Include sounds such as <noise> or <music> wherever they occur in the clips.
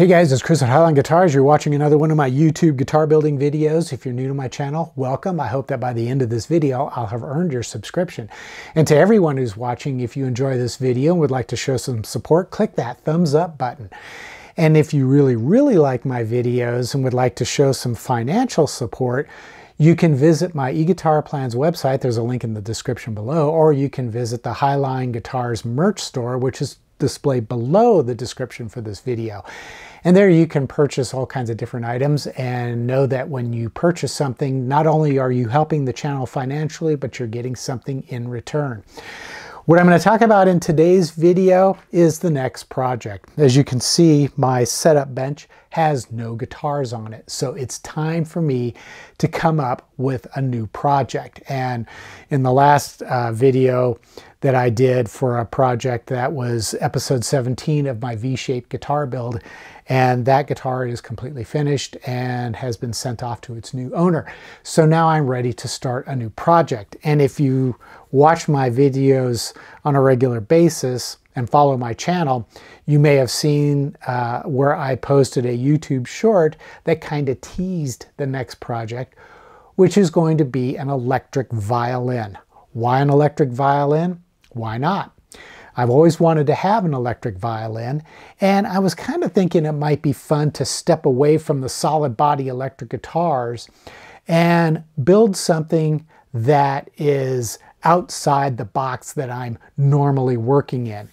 Hey guys, it's Chris at Highline Guitars. You're watching another one of my YouTube guitar building videos. If you're new to my channel, welcome. I hope that by the end of this video, I'll have earned your subscription. And to everyone who's watching, if you enjoy this video and would like to show some support, click that thumbs up button. And if you really, really like my videos and would like to show some financial support, you can visit my eGuitar Plans website. There's a link in the description below, or you can visit the Highline Guitars merch store, which is displayed below the description for this video. And there you can purchase all kinds of different items and know that when you purchase something, not only are you helping the channel financially, but you're getting something in return. What I'm going to talk about in today's video is the next project. As you can see, my setup bench has no guitars on it. So it's time for me to come up with a new project. And in the last uh, video that I did for a project that was episode 17 of my V-shaped guitar build, and that guitar is completely finished and has been sent off to its new owner. So now I'm ready to start a new project. And if you watch my videos on a regular basis and follow my channel, you may have seen uh, where I posted a YouTube short that kind of teased the next project, which is going to be an electric violin. Why an electric violin? Why not? I've always wanted to have an electric violin, and I was kind of thinking it might be fun to step away from the solid body electric guitars and build something that is outside the box that I'm normally working in.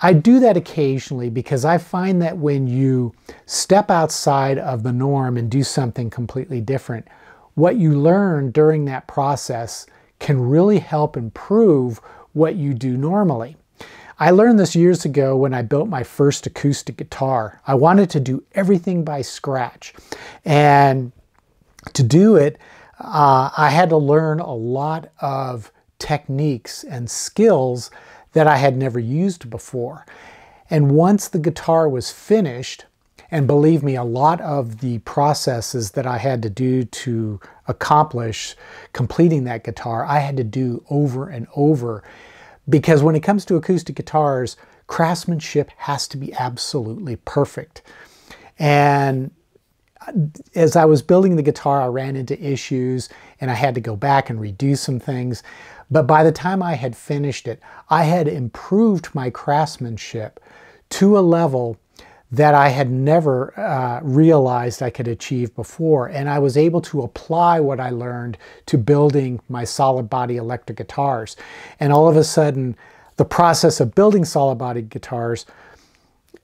I do that occasionally because I find that when you step outside of the norm and do something completely different, what you learn during that process can really help improve what you do normally. I learned this years ago when I built my first acoustic guitar. I wanted to do everything by scratch. And to do it, uh, I had to learn a lot of techniques and skills that I had never used before. And once the guitar was finished, and believe me, a lot of the processes that I had to do to accomplish completing that guitar, I had to do over and over because when it comes to acoustic guitars, craftsmanship has to be absolutely perfect. And as I was building the guitar, I ran into issues and I had to go back and redo some things. But by the time I had finished it, I had improved my craftsmanship to a level that I had never uh, realized I could achieve before. And I was able to apply what I learned to building my solid body electric guitars. And all of a sudden, the process of building solid body guitars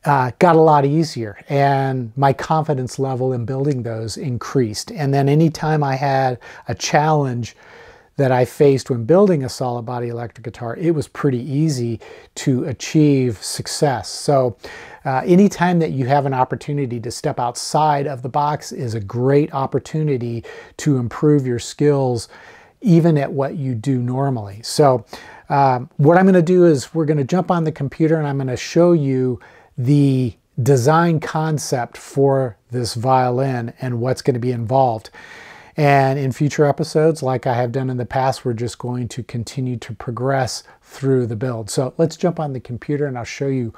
uh, got a lot easier and my confidence level in building those increased. And then anytime I had a challenge that I faced when building a solid body electric guitar, it was pretty easy to achieve success. So uh, anytime that you have an opportunity to step outside of the box is a great opportunity to improve your skills even at what you do normally. So um, what I'm going to do is we're going to jump on the computer and I'm going to show you the design concept for this violin and what's going to be involved. And in future episodes, like I have done in the past, we're just going to continue to progress through the build. So let's jump on the computer and I'll show you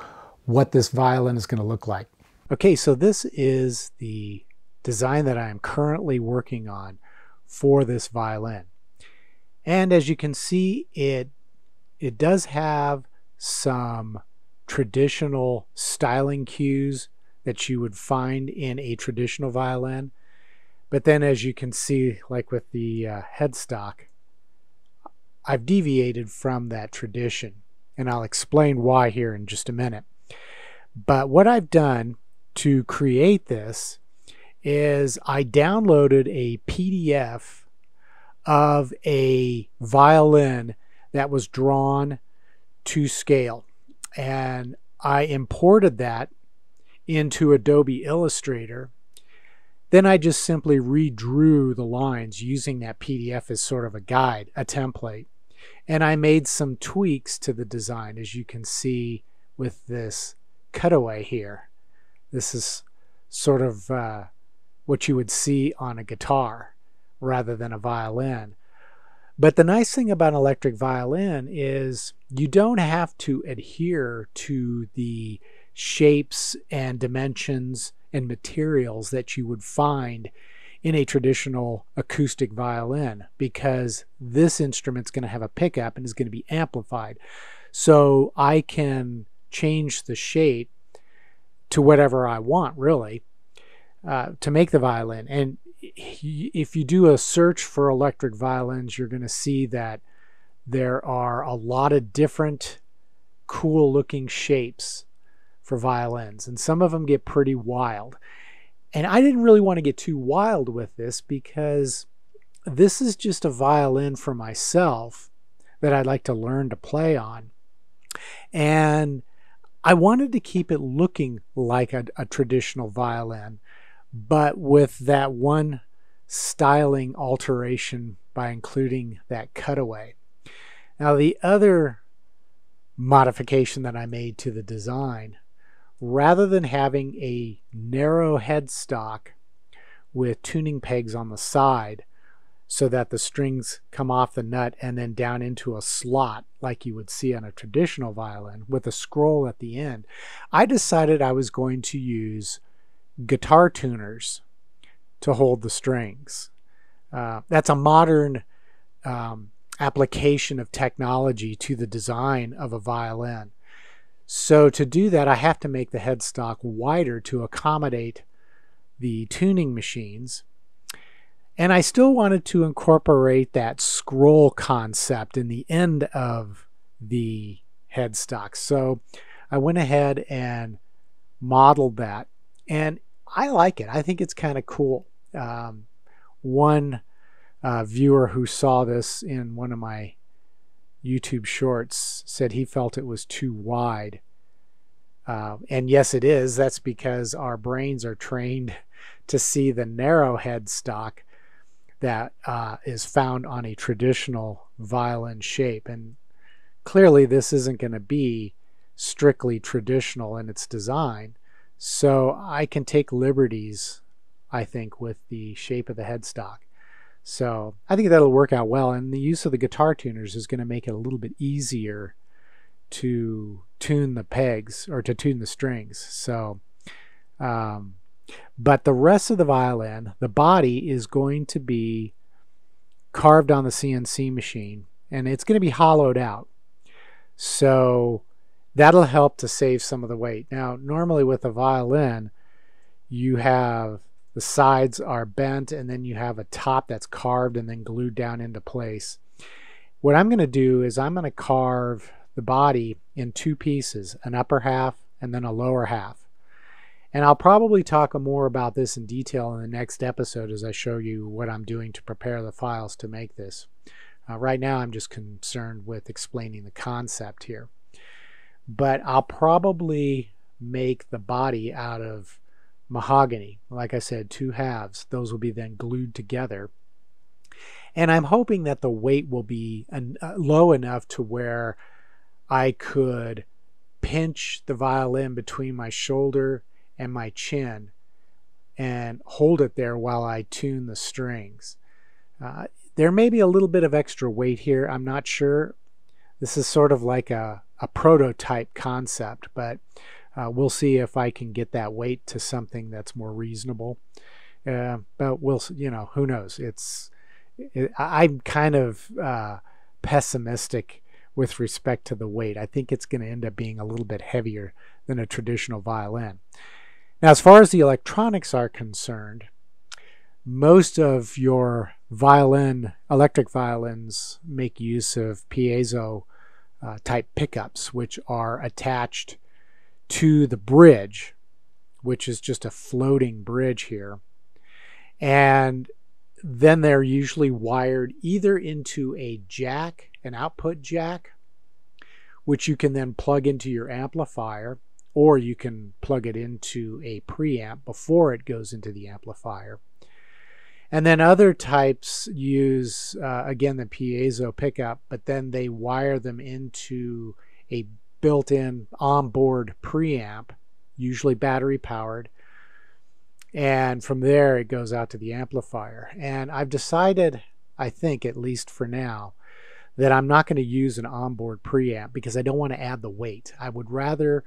what this violin is going to look like. Okay, so this is the design that I am currently working on for this violin. And as you can see, it, it does have some traditional styling cues that you would find in a traditional violin. But then as you can see, like with the uh, headstock, I've deviated from that tradition. And I'll explain why here in just a minute. But what I've done to create this is I downloaded a PDF of a violin that was drawn to scale. And I imported that into Adobe Illustrator then I just simply redrew the lines using that PDF as sort of a guide, a template. And I made some tweaks to the design, as you can see with this cutaway here. This is sort of uh, what you would see on a guitar rather than a violin. But the nice thing about an electric violin is you don't have to adhere to the shapes and dimensions and materials that you would find in a traditional acoustic violin because this instrument's going to have a pickup and is going to be amplified. So I can change the shape to whatever I want, really, uh, to make the violin. And if you do a search for electric violins, you're going to see that there are a lot of different cool looking shapes for violins, and some of them get pretty wild. And I didn't really want to get too wild with this because this is just a violin for myself that I'd like to learn to play on. And I wanted to keep it looking like a, a traditional violin, but with that one styling alteration by including that cutaway. Now, the other modification that I made to the design rather than having a narrow headstock with tuning pegs on the side so that the strings come off the nut and then down into a slot like you would see on a traditional violin with a scroll at the end, I decided I was going to use guitar tuners to hold the strings. Uh, that's a modern um, application of technology to the design of a violin. So to do that, I have to make the headstock wider to accommodate the tuning machines. And I still wanted to incorporate that scroll concept in the end of the headstock. So I went ahead and modeled that. And I like it. I think it's kind of cool. Um, one uh, viewer who saw this in one of my YouTube Shorts said he felt it was too wide. Uh, and yes, it is. That's because our brains are trained <laughs> to see the narrow headstock that uh, is found on a traditional violin shape. And clearly, this isn't going to be strictly traditional in its design. So I can take liberties, I think, with the shape of the headstock. So I think that'll work out well. And the use of the guitar tuners is going to make it a little bit easier to tune the pegs or to tune the strings. So, um, but the rest of the violin, the body is going to be carved on the CNC machine and it's going to be hollowed out. So that'll help to save some of the weight. Now, normally with a violin, you have the sides are bent and then you have a top that's carved and then glued down into place. What I'm going to do is I'm going to carve the body in two pieces, an upper half and then a lower half. And I'll probably talk more about this in detail in the next episode as I show you what I'm doing to prepare the files to make this. Uh, right now I'm just concerned with explaining the concept here. But I'll probably make the body out of mahogany. Like I said, two halves. Those will be then glued together. And I'm hoping that the weight will be an, uh, low enough to where I could pinch the violin between my shoulder and my chin and hold it there while I tune the strings. Uh, there may be a little bit of extra weight here. I'm not sure. This is sort of like a, a prototype concept, but uh, we'll see if I can get that weight to something that's more reasonable. Uh, but we'll, you know, who knows? It's, it, I'm kind of uh, pessimistic with respect to the weight. I think it's going to end up being a little bit heavier than a traditional violin. Now, as far as the electronics are concerned, most of your violin, electric violins, make use of piezo uh, type pickups, which are attached to the bridge, which is just a floating bridge here. And then they're usually wired either into a jack, an output jack, which you can then plug into your amplifier, or you can plug it into a preamp before it goes into the amplifier. And then other types use, uh, again, the piezo pickup, but then they wire them into a built in onboard preamp, usually battery powered. And from there, it goes out to the amplifier. And I've decided, I think, at least for now, that I'm not going to use an onboard preamp because I don't want to add the weight. I would rather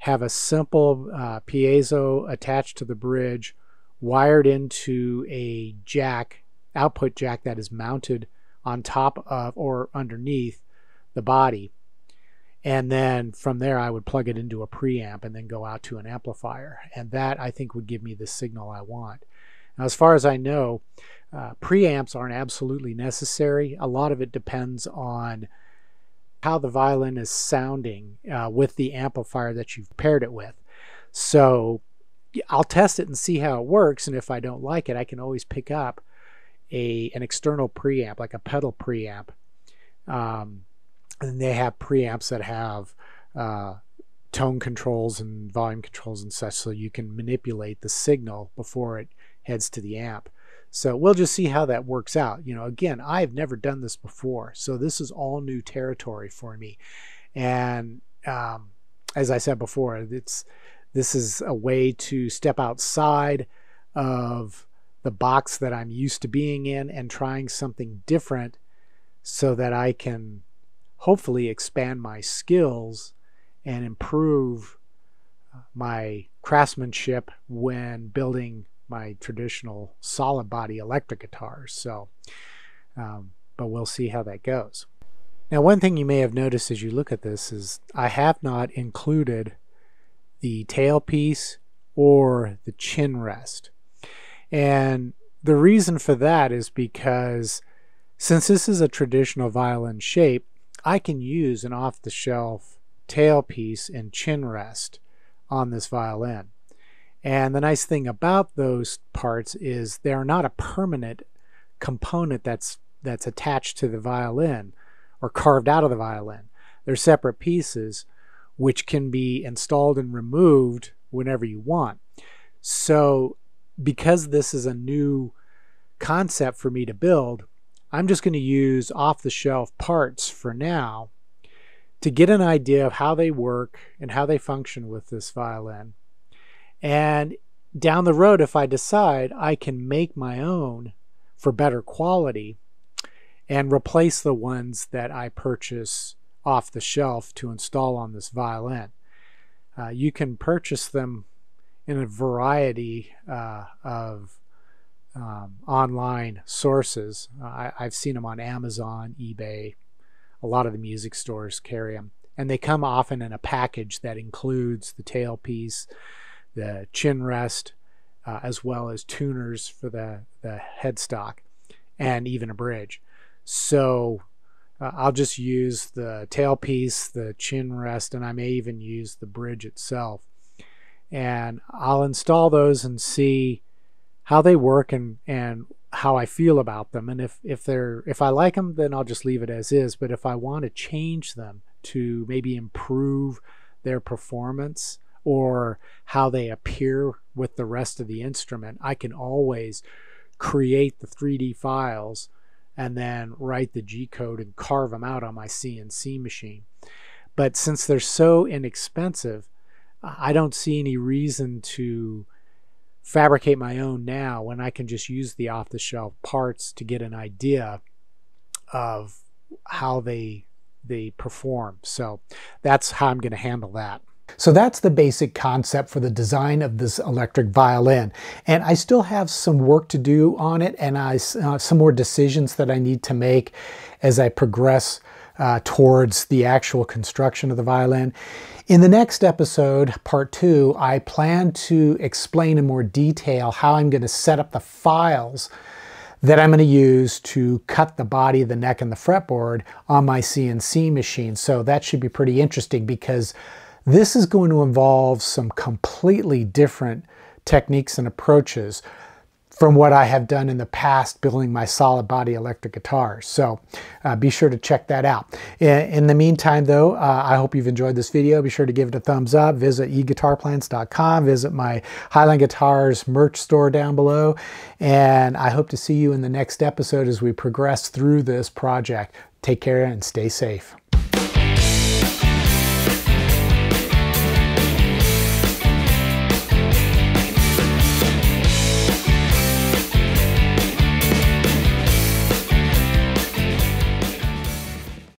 have a simple uh, piezo attached to the bridge, wired into a jack, output jack that is mounted on top of or underneath the body. And then from there, I would plug it into a preamp and then go out to an amplifier. And that I think would give me the signal I want. Now, as far as I know, uh, preamps aren't absolutely necessary. A lot of it depends on how the violin is sounding uh, with the amplifier that you've paired it with. So I'll test it and see how it works. And if I don't like it, I can always pick up a an external preamp, like a pedal preamp. Um, and they have preamps that have uh, tone controls and volume controls and such, so you can manipulate the signal before it heads to the amp. So we'll just see how that works out. You know, again, I've never done this before, so this is all new territory for me. And um, as I said before, it's this is a way to step outside of the box that I'm used to being in and trying something different so that I can hopefully expand my skills and improve my craftsmanship when building my traditional solid body electric guitars. So, um, but we'll see how that goes. Now, one thing you may have noticed as you look at this is I have not included the tailpiece or the chin rest. And the reason for that is because since this is a traditional violin shape, I can use an off-the-shelf tailpiece and chin rest on this violin. And the nice thing about those parts is they're not a permanent component that's that's attached to the violin or carved out of the violin. They're separate pieces which can be installed and removed whenever you want. So because this is a new concept for me to build, I'm just going to use off-the-shelf parts for now to get an idea of how they work and how they function with this violin. And down the road, if I decide, I can make my own for better quality and replace the ones that I purchase off the shelf to install on this violin. Uh, you can purchase them in a variety uh, of um, online sources. I, I've seen them on Amazon, eBay. A lot of the music stores carry them. And they come often in a package that includes the tailpiece, the chin rest, uh, as well as tuners for the, the headstock, and even a bridge. So uh, I'll just use the tailpiece, the chin rest, and I may even use the bridge itself. And I'll install those and see how they work and and how I feel about them. And if if they're if I like them, then I'll just leave it as is. But if I want to change them to maybe improve their performance or how they appear with the rest of the instrument, I can always create the 3D files and then write the G code and carve them out on my CNC machine. But since they're so inexpensive, I don't see any reason to fabricate my own now when I can just use the off the shelf parts to get an idea of how they they perform. So that's how I'm going to handle that. So that's the basic concept for the design of this electric violin. And I still have some work to do on it and I, uh, some more decisions that I need to make as I progress uh, towards the actual construction of the violin. In the next episode, part two, I plan to explain in more detail how I'm going to set up the files that I'm going to use to cut the body, the neck, and the fretboard on my CNC machine. So that should be pretty interesting because this is going to involve some completely different techniques and approaches from what I have done in the past building my solid body electric guitars. So uh, be sure to check that out. In, the meantime though, uh, I hope you've enjoyed this video. Be sure to give it a thumbs up. Visit eguitarplans.com. Visit my Highline Guitars merch store down below. And I hope to see you in the next episode as we progress through this project. Take care and stay safe.